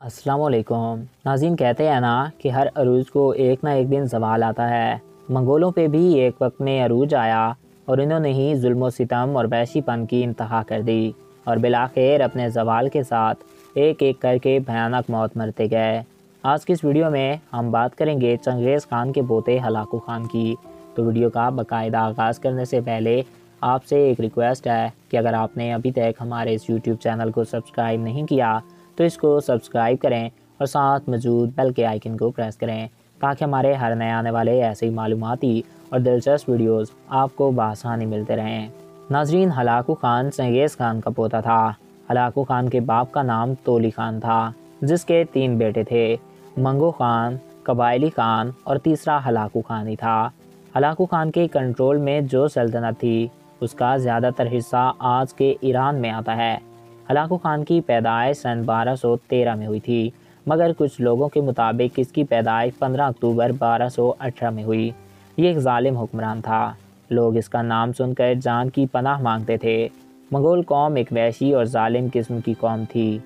असलकुम नाजीन कहते हैं ना कि हर अरूज को एक ना एक दिन जवाल आता है। मंगोलों पे भी एक वक्त में अरूज आया और इन्होंने ही जुल्म, सितम और वैशीपन की इंतहा कर दी और बिलाखिर अपने जवाल के साथ एक एक करके भयानक मौत मरते गए। आज की इस वीडियो में हम बात करेंगे चंगेज़ खान के पोते हलाकू खान की। तो वीडियो का बाकायदा आगाज़ करने से पहले आपसे एक रिक्वेस्ट है कि अगर आपने अभी तक हमारे इस यूट्यूब चैनल को सब्सक्राइब नहीं किया तो इसको सब्सक्राइब करें और साथ मौजूद बेल के आइकन को प्रेस करें ताकि हमारे हर नए आने वाले ऐसे ही मालूमती और दिलचस्प वीडियोस आपको बसानी मिलते रहें। नाजरीन, हलाकू खान चंगेज़ खान का पोता था। हलाकू खान के बाप का नाम तोली खान था, जिसके तीन बेटे थे। मंगो खान, कबायली खान और तीसरा हलाकू खान ही था। हलाकू खान के कंट्रोल में जो सल्तनत थी, उसका ज़्यादातर हिस्सा आज के ईरान में आता है। हलाकू खान की पैदाइश सन 1213 में हुई थी, मगर कुछ लोगों के मुताबिक इसकी पैदाइश 15 अक्टूबर 1218 में हुई। ये एक ालिम हुक्मरान था। लोग इसका नाम सुनकर जान की पनाह मांगते थे। मंगोल कौम एक वैशी और ालिम किस्म की कौम थी।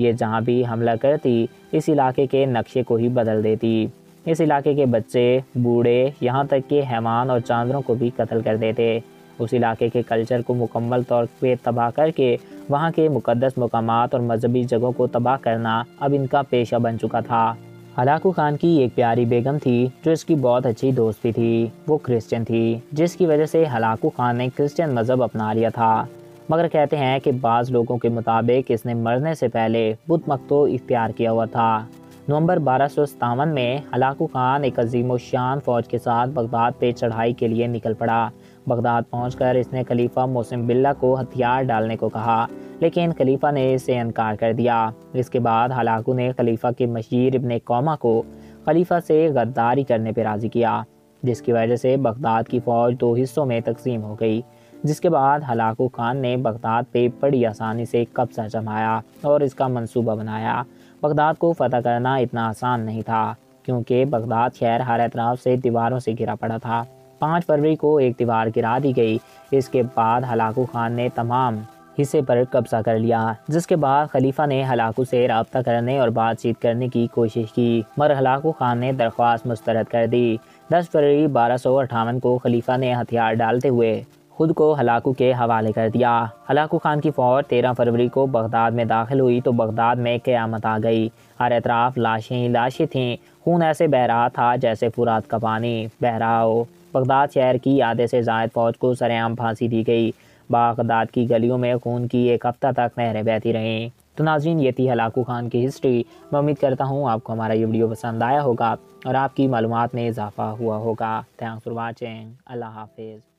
ये जहाँ भी हमला करती, इस इलाके के नक्शे को ही बदल देती। इस इलाके के बच्चे, बूढ़े, यहाँ तक कि हैवान और जानवरों को भी कत्ल कर देते। उस इलाके के कल्चर को मुकम्मल तौर पर तबाह करके वहाँ के मुकदस मकाम और मजहबी जगहों को तबाह करना अब इनका पेशा बन चुका था। हलाकू खान की एक प्यारी बेगम थी, जो इसकी बहुत अच्छी दोस्ती थी। वो क्रिश्चियन थी, जिसकी वजह से हलाकू खान ने क्रिश्चियन मज़हब अपना लिया था। मगर कहते हैं कि बाज़ लोगों के मुताबिक इसने मरने से पहले बुद्ध मकतो इख्तियार किया हुआ था। नवंबर बारह में हलाकू खान एक अजीम शान फ़ौज के साथ बगदाद पे चढ़ाई के लिए निकल पड़ा। बगदाद पहुंचकर इसने खलीफा मोसम बिल्ला को हथियार डालने को कहा, लेकिन खलीफा ने इसे इनकार कर दिया। इसके बाद हलाकू ने खलीफा के मशीर इबन कौमा को खलीफा से गद्दारी करने पर राज़ी किया, जिसकी वजह से बगदाद की फ़ौज दो हिस्सों में तकसीम हो गई, जिसके बाद हलाकू खान ने बगदाद पे बड़ी आसानी से कब्जा जमाया और इसका मंसूबा बनाया। बगदाद को फतह करना इतना आसान नहीं था, क्योंकि बगदाद शहर हर एतराफ़ से दीवारों से घिरा पड़ा था। पाँच फरवरी को एक दीवार गिरा दी गई, इसके बाद हलाकू खान ने तमाम हिस्से पर कब्जा कर लिया, जिसके बाद खलीफा ने हलाकू से रबता करने और बातचीत करने की कोशिश की, मगर हलाकू खान ने दरख्वास्त मुस्तरद कर दी। दस फरवरी बारह सौ अठावन को खलीफा ने हथियार डालते हुए खुद को हलाकू के हवाले कर दिया। हलाकू खान की फौज तेरह फरवरी को बगदाद में दाखिल हुई तो बगदाद में क़यामत आ गई। हर एतराफ़ लाशें ही लाशें थीं। खून ऐसे बह रहा था जैसे फुरात का पानी। बह रहा हो बगदाद शहर की आधे से जायद फौज को सरेआम फांसी दी गई। बागदाद की गलियों में खून की एक हफ़्ता तक नहरें बहती रहीं। तो नाजरीन, ये थी हलाकू खान की हिस्ट्री। मैं उम्मीद करता हूँ आपको हमारा ये वीडियो पसंद आया होगा और आपकी मालूम में इजाफा हुआ होगा। Thanks for watching. अल्लाह हाफिज़।